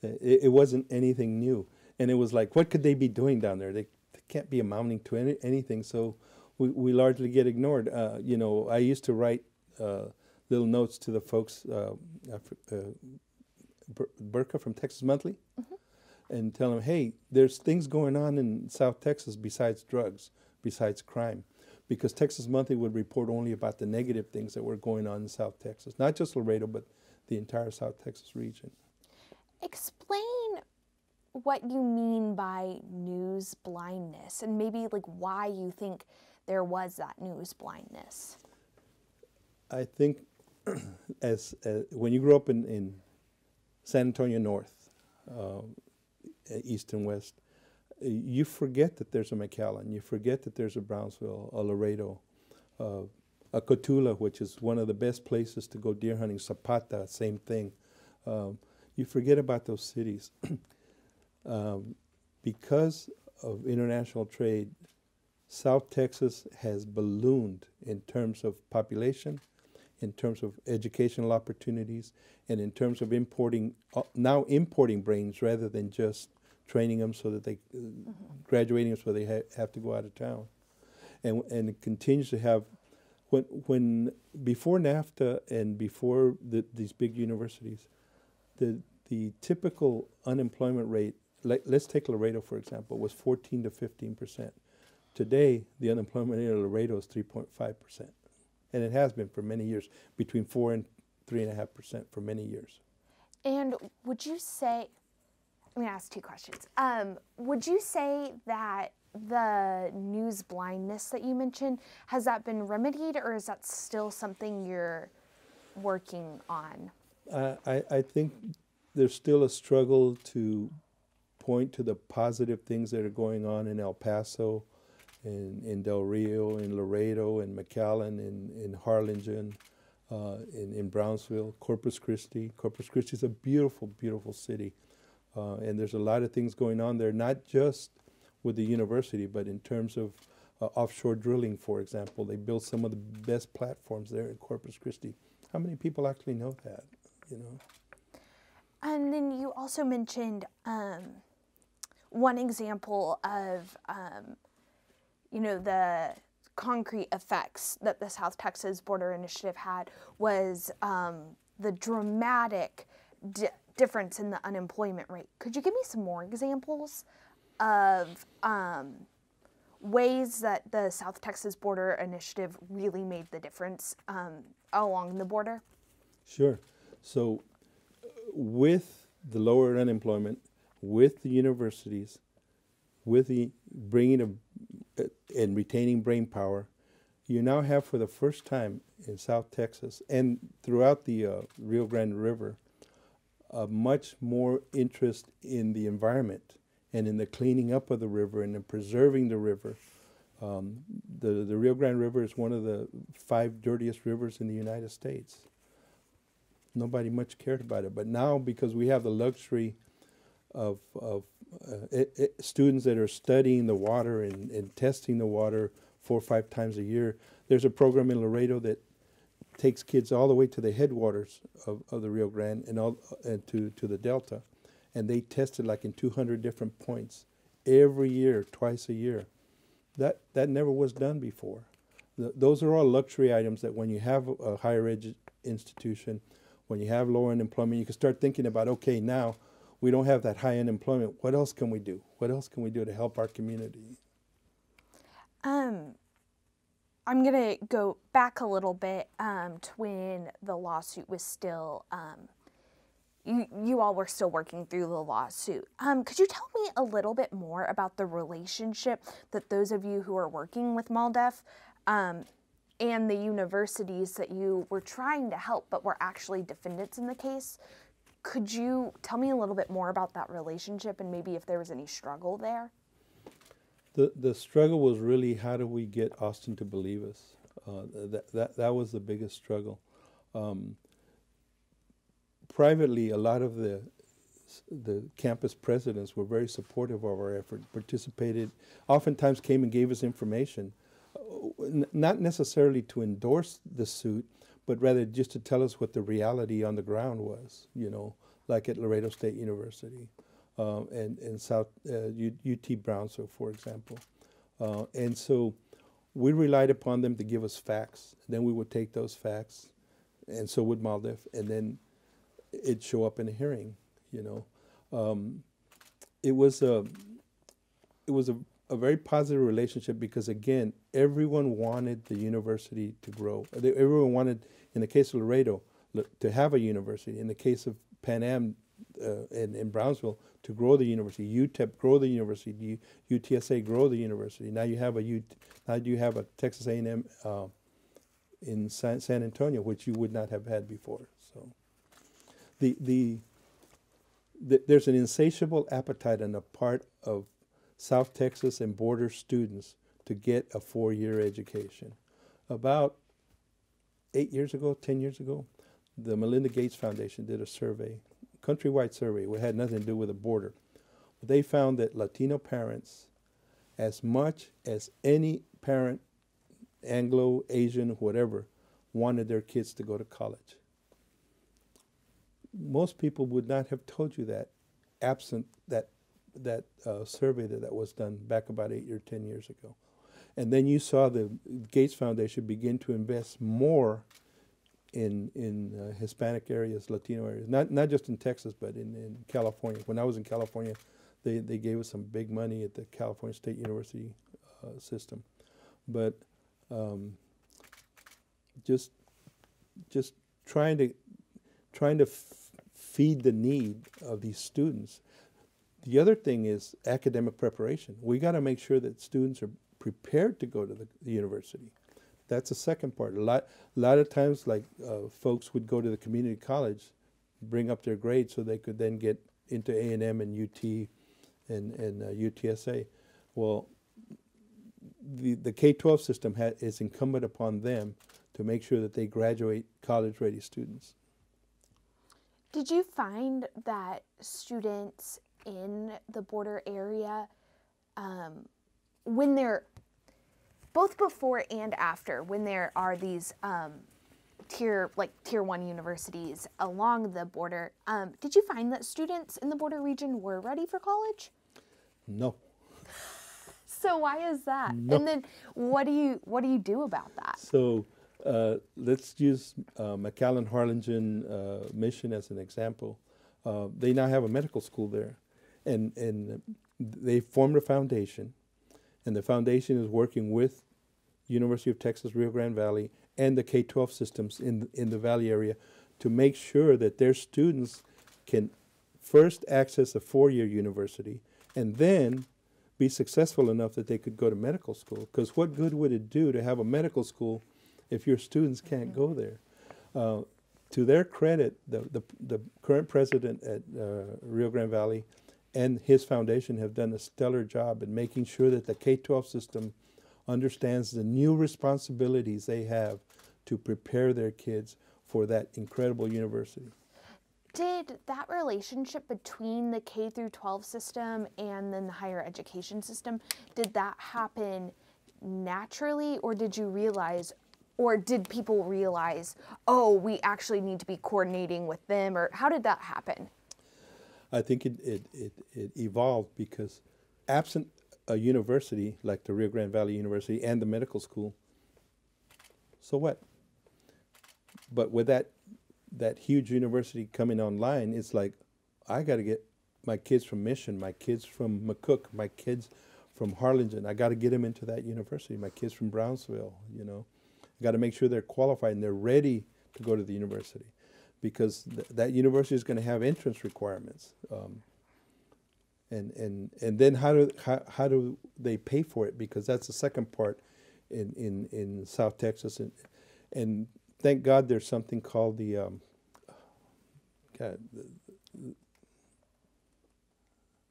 It, it, wasn't anything new, and it was like, what could they be doing down there? They, they can't be amounting to any, anything. So we, we largely get ignored. Uh, you know, I used to write uh, little notes to the folks. Uh, uh, Burka from Texas Monthly, mm-hmm. and tell them, hey, there's things going on in South Texas besides drugs, besides crime because Texas Monthly would report only about the negative things that were going on in South Texas, not just Laredo, but the entire South Texas region. Explain what you mean by news blindness and maybe like why you think there was that news blindness. I think as, as when you grow up in, in San Antonio North, uh, east and west, you forget that there's a McAllen, you forget that there's a Brownsville, a Laredo, uh, a Cotulla, which is one of the best places to go deer hunting, Zapata, same thing. Um, you forget about those cities. um, because of international trade, South Texas has ballooned in terms of population, in terms of educational opportunities, and in terms of importing, uh, now importing brains rather than just training them so that they, uh, graduating them so they ha- have to go out of town. And, and it continues to have, when, when before NAFTA and before the, these big universities, the, the typical unemployment rate, like, let's take Laredo for example, was 14 to 15 percent. Today, the unemployment rate of Laredo is 3.5 percent, and it has been for many years, between four and three and a half percent for many years. And would you say I'm to ask two questions. Um, would you say that the news blindness that you mentioned has that been remedied, or is that still something you're working on? Uh, I, I think there's still a struggle to point to the positive things that are going on in El Paso, in, in Del Rio, in Laredo, in McAllen, in, in Harlingen, uh, in, in Brownsville, Corpus Christi. Corpus Christi is a beautiful, beautiful city. Uh, and there's a lot of things going on there, not just with the university, but in terms of uh, offshore drilling, for example. They built some of the best platforms there in Corpus Christi. How many people actually know that? You know. And then you also mentioned um, one example of, um, you know, the concrete effects that the South Texas Border Initiative had was um, the dramatic difference in the unemployment rate. Could you give me some more examples of um, ways that the South Texas Border Initiative really made the difference um, along the border? Sure. So, with the lower unemployment, with the universities, with the bringing of uh, and retaining brain power, you now have for the first time in South Texas and throughout the uh, Rio Grande River a much more interest in the environment and in the cleaning up of the river and in preserving the river. Um, the, the Rio Grande River is one of the five dirtiest rivers in the United States. Nobody much cared about it, but now because we have the luxury of, of uh, it, it, students that are studying the water and, and testing the water four or five times a year, there's a program in Laredo that takes kids all the way to the headwaters of, of the Rio Grande and, all, and to, to the Delta. And they tested like in 200 different points every year, twice a year. That, that never was done before. The, those are all luxury items that when you have a higher ed institution, when you have lower unemployment, you can start thinking about, okay, now we don't have that high unemployment. What else can we do? What else can we do to help our community? Um, I'm going to go back a little bit um, to when the lawsuit was still, um, you, you all were still working through the lawsuit. Um, could you tell me a little bit more about the relationship that those of you who are working with MALDEF um, and the universities that you were trying to help but were actually defendants in the case? Could you tell me a little bit more about that relationship and maybe if there was any struggle there? The the struggle was really how do we get Austin to believe us? Uh, that that that was the biggest struggle. Um, privately, a lot of the the campus presidents were very supportive of our effort, participated, oftentimes came and gave us information, uh, not necessarily to endorse the suit, but rather just to tell us what the reality on the ground was, you know, like at Laredo State University um, and, and South uh, UT Brownsville, for example. Uh, and so we relied upon them to give us facts. Then we would take those facts, and so would MALDEF, and then it'd show up in a hearing, you know. Um, it was a, it was a, a very positive relationship because again, everyone wanted the university to grow. Everyone wanted, in the case of Laredo, to have a university. In the case of Pan Am uh, in, in Brownsville, to grow the university. UTEP grow the university. UTSA grow the university. Now you have a U, now you have a Texas A&M uh, in San, San Antonio, which you would not have had before. So, the the th- there's an insatiable appetite on the part of South Texas and border students to get a four-year education. About eight years ago, ten years ago, the Melinda Gates Foundation did a survey, countrywide survey. It had nothing to do with the border. They found that Latino parents, as much as any parent, Anglo, Asian, whatever, wanted their kids to go to college. Most people would not have told you that, absent that that uh, survey that, that was done back about eight or ten years ago. And then you saw the Gates Foundation begin to invest more in in uh, Hispanic areas, Latino areas, not not just in Texas, but in, in California. When I was in California, they, they gave us some big money at the California State University uh, system, but um, just just trying to trying to feed the need of these students. The other thing is academic preparation. We got to make sure that students are prepared to go to the, the university. That's the second part. A lot, a lot of times, like uh, folks would go to the community college, bring up their grades so they could then get into A and M and UT and and uh, UTSA. Well, the the K twelve system ha- is incumbent upon them to make sure that they graduate college ready students. Did you find that students in the border area, um, when they're both before and after, when there are these um, tier like tier one universities along the border, um, did you find that students in the border region were ready for college? No, So why is that? No. And then what do you what do you do about that? So uh, let's use uh, McAllen Harlingen uh, Mission as an example. Uh, they now have a medical school there, and and they formed a foundation, and the foundation is working with University of Texas Rio Grande Valley and the K-12 systems in in the Valley area to make sure that their students can first access a four-year university and then be successful enough that they could go to medical school. Because what good would it do to have a medical school if your students can't go there? Uh, to their credit, the, the, the current president at uh, Rio Grande Valley and his foundation have done a stellar job in making sure that the K 12 system understands the new responsibilities they have to prepare their kids for that incredible university. Did that relationship between the K through 12 system and then the higher education system, did that happen naturally or did you realize or did people realize, "Oh, we actually need to be coordinating with them" or how did that happen? I think it, it, it, it evolved because absent a university like the Rio Grande Valley University and the medical school, so what? But with that that huge university coming online, it's like I got to get my kids from Mission, my kids from McCook, my kids from Harlingen. I got to get them into that university. My kids from Brownsville, you know, I got to make sure they're qualified and they're ready to go to the university because th- that university is going to have entrance requirements. Um, and, and, and then how do, how, how do they pay for it? Because that's the second part in, in, in South Texas. And, and thank God there's something called the, um, God, the,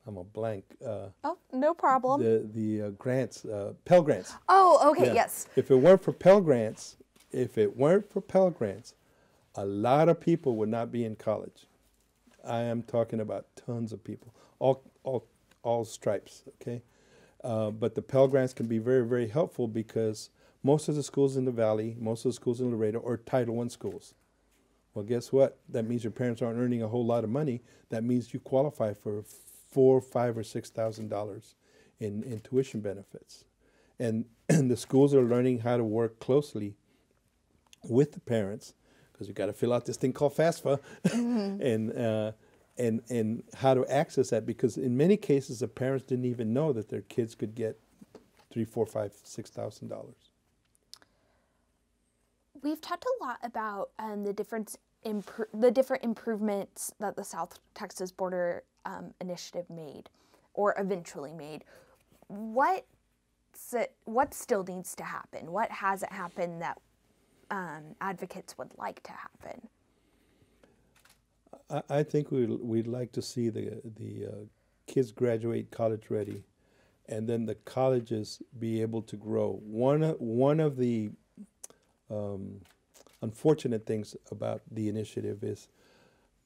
I'm a blank. Uh, Oh, no problem. the the uh, grants, uh, Pell Grants. oh, okay, Yeah. yes. If it weren't for Pell Grants, if it weren't for Pell Grants, a lot of people would not be in college. I am talking about tons of people, all all all stripes. Okay, uh, but the Pell Grants can be very very helpful because most of the schools in the valley, most of the schools in Laredo are Title I schools. Well, guess what? That means your parents aren't earning a whole lot of money. That means you qualify for four, five, or six thousand dollars in, in tuition benefits. And, and the schools are learning how to work closely with the parents because you got to fill out this thing called FAFSA and uh, and and how to access that because in many cases the parents didn't even know that their kids could get three, four, five, six thousand dollars. We've talked a lot about um, the difference the different improvements that the South Texas Border um, Initiative made, or eventually made. What what still needs to happen? What hasn't happened that um, advocates would like to happen? I, think we we'd like to see the the uh, kids graduate college ready, and then the colleges be able to grow. One one of the um, unfortunate things about the initiative is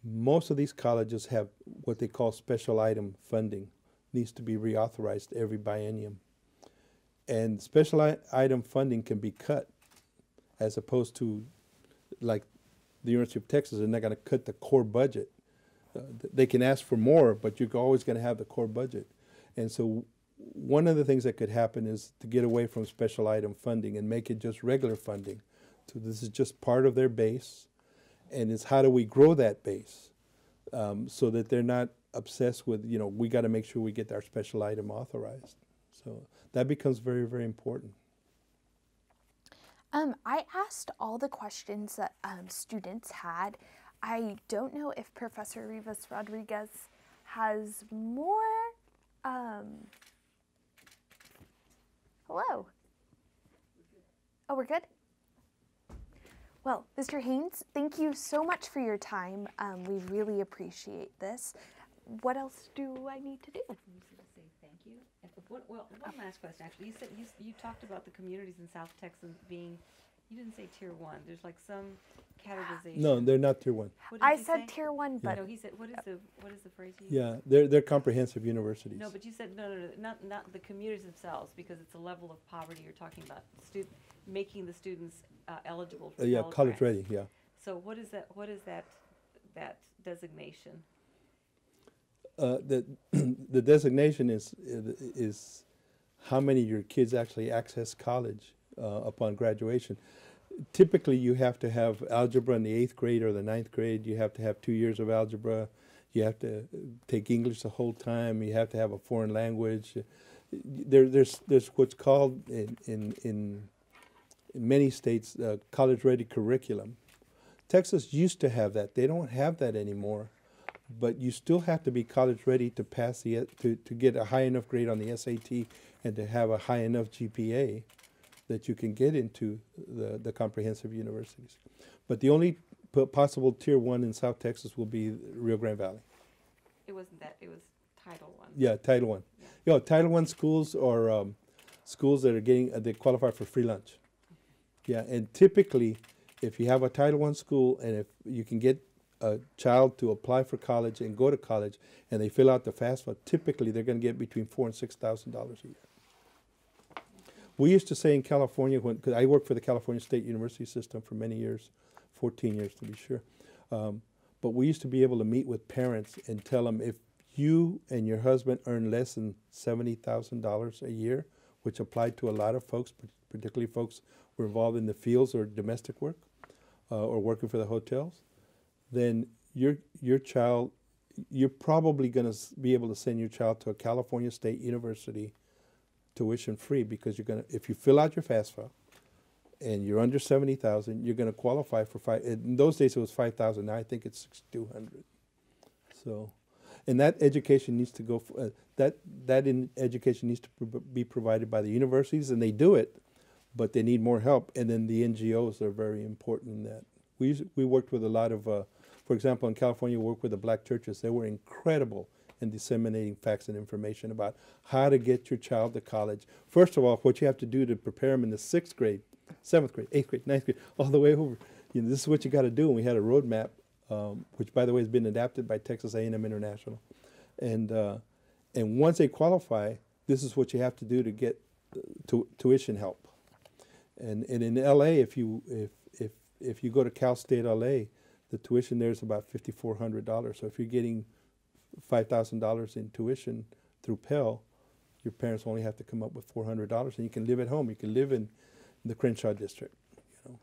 most of these colleges have what they call special item funding needs to be reauthorized every biennium and special item funding can be cut as opposed to like the University of Texas and they're going to cut the core budget uh, they can ask for more but you're always going to have the core budget and so one of the things that could happen is to get away from special item funding and make it just regular funding so this is just part of their base, and it's how do we grow that base um, so that they're not obsessed with you know we got to make sure we get our special item authorized. So that becomes very very important. Um, I asked all the questions that um, students had. I don't know if Professor Rivas Rodriguez has more. Um, hello. Oh, we're good? Well, Mr. Haynes, thank you so much for your time. Um, we really appreciate this. What else do I need to do? You. And one, well, one last question, actually. You said you, you talked about the communities in South Texas being, you didn't say tier one. There's like some categorization. No, they're not tier one. I said say? tier one, but no, he said what is the what is the phrase? Yeah, they're they're comprehensive universities. No, but you said no, no, no, not not the communities themselves because it's a level of poverty you're talking about. Student making the students uh, eligible for Uh, yeah, college ready, yeah. So what is that, what is that, that designation? Uh, the, the designation is, is how many of your kids actually access college uh, upon graduation. Typically, you have to have algebra in the eighth grade or the ninth grade. You have to have two years of algebra. You have to take English the whole time. You have to have a foreign language. There, there's, there's what's called in, in, in many states uh, college ready curriculum. Texas used to have that. They don't have that anymore. But you still have to be college ready to pass the to, to get a high enough grade on the SAT and to have a high enough GPA that you can get into the, the comprehensive universities. But the only possible tier one in South Texas will be Rio Grande Valley. It wasn't that, it was Title One. Yeah, Title One. Yeah. You know, Title One schools are um, schools that are getting, uh, they qualify for free lunch. Yeah, and typically, if you have a Title One school and if you can get a child to apply for college and go to college and they fill out the FAFSA, typically they're going to get between four and six thousand dollars a year. We used to say in California, when cause I worked for the California State University system for many years, 14 years to be sure, um, but we used to be able to meet with parents and tell them if you and your husband earn less than $70,000 a year, which applied to a lot of folks, particularly folks who are involved in the fields or domestic work uh, or working for the hotels, then your your child, you're probably going to be able to send your child to a California State University tuition free because you're going to if you fill out your FAFSA and you're under seventy thousand, you're going to qualify for five. In those days, it was five thousand. Now I think it's two hundred. So, and that education needs to go. For, uh, that that in education needs to be provided by the universities, and they do it but they need more help. And then the NGOs are very important in that. We, we worked with a lot of, uh, for example, in California, we worked with the black churches. They were incredible in disseminating facts and information about how to get your child to college. First of all, what you have to do to prepare them in the sixth grade, seventh grade, eighth grade, ninth grade, all the way over. You know, this is what you got to do. And we had a roadmap, um, which, by the way, has been adapted by Texas A&M International. And, uh, and once they qualify, this is what you have to do to get uh, tuition help And, and in LA, if you, if, if, if you go to Cal State LA, the tuition there is about $5,400. So if you're getting $5,000 in tuition through Pell, your parents only have to come up with $400 and you can live at home. You can live in the Crenshaw district. You know,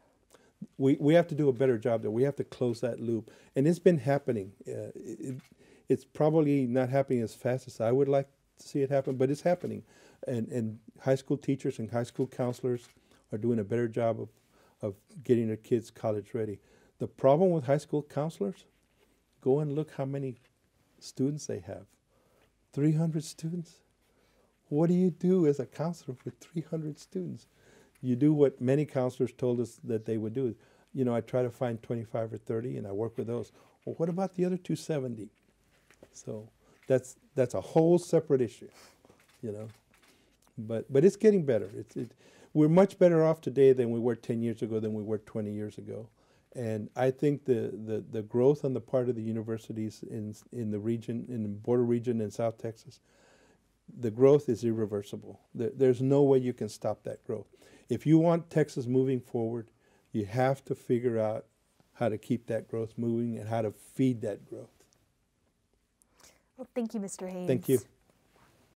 we, we have to do a better job there. We have to close that loop. And it's been happening. Uh, it, it's probably not happening as fast as I would like to see it happen, but it's happening. And, and high school teachers and high school counselors are doing a better job of, of getting their kids college ready. The problem with high school counselors, go and look how many students they have 300 students. What do you do as a counselor with 300 students? You do what many counselors told us that they would do. You know, I try to find 25 or 30 and I work with those. Well, what about the other 270? So that's that's a whole separate issue, you know. But but it's getting better. It's it, we're much better off today than we were 10 years ago than we were 20 years ago. And I think the, the, the growth on the part of the universities in, in the region, in the border region in South Texas, the growth is irreversible. There, there's no way you can stop that growth. If you want Texas moving forward, you have to figure out how to keep that growth moving and how to feed that growth. Well, thank you, Mr. Haynes. Thank you.